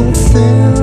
Don't feel.